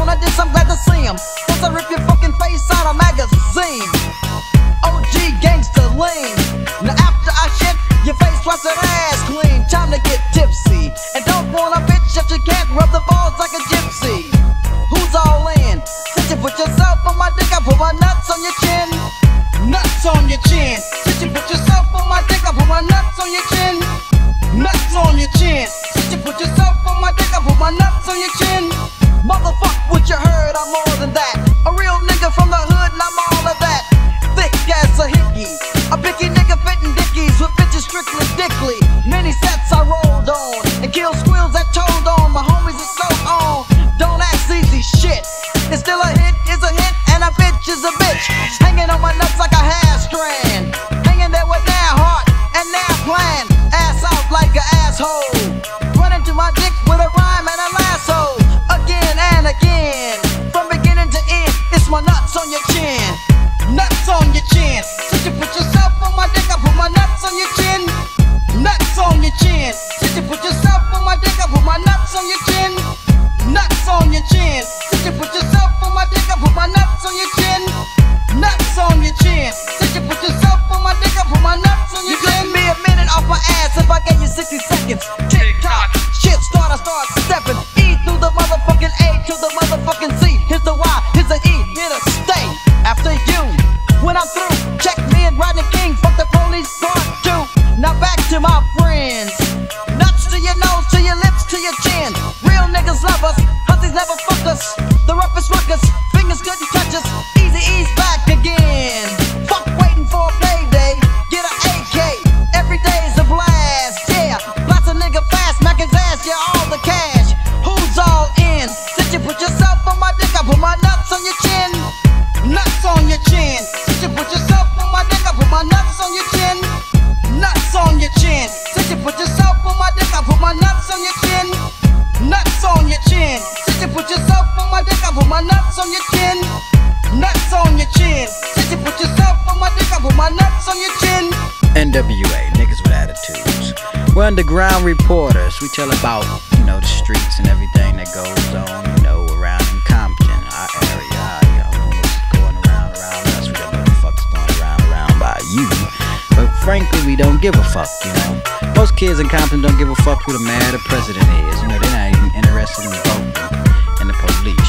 on, I just I'm glad to see him. Since I rip your fucking face out of magazine. OG gangster lean. Now after I shit, your face wash that ass clean. Time to get tipsy. And don't want a bitch if you can't rub the balls like a gypsy. Who's all in? Since you put yourself on my dick, I put my nuts on your chin. Nuts on your chin. Since you put yourself on my dick, I put my nuts on your chin. Nuts on your chin. I rolled on and killed squills that told on. My homies are so on. Don't ask Eazy shit. It's still a 60 seconds. Tick tock. Shit start, I start stepping. E through the motherfucking A to the motherfucking Z. Here's the Y, here's the E, here to stay. After you, when I'm through, check me and Rodney King. Fuck the police, part two. Now back to my friends. Nuts to your nose, to your lips, to your chin. Real niggas love us, hussies never fuck us. The roughest ruckus, underground reporters. We tell about, you know, the streets and everything that goes on, you know, around in Compton, our area. You know, what's going around around us. We don't what the fuck's going around around by you. But frankly, we don't give a fuck, you know. Most kids in Compton don't give a fuck who the mayor or the president is. You know, they're not even interested in voting. And the police,